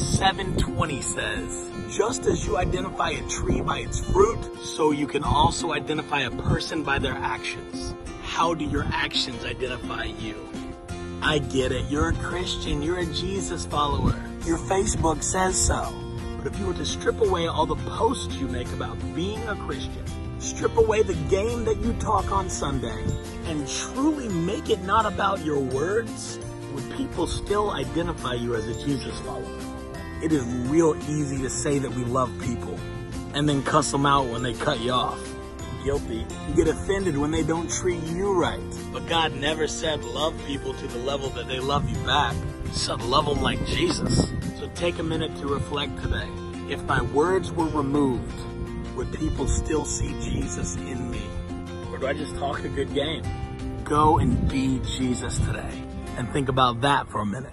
7:20 says, "Just as you identify a tree by its fruit, so you can also identify a person by their actions." How do your actions identify you? I get it. You're a Christian. You're a Jesus follower. Your Facebook says so. But if you were to strip away all the posts you make about being a Christian, strip away the game that you talk on Sunday, and truly make it not about your words, would people still identify you as a Jesus follower? It is real easy to say that we love people and then cuss them out when they cut you off. Guilty. You get offended when they don't treat you right. But God never said love people to the level that they love you back. He said love them like Jesus. So take a minute to reflect today. If my words were removed, would people still see Jesus in me? Or do I just talk a good game? Go and be Jesus today and think about that for a minute.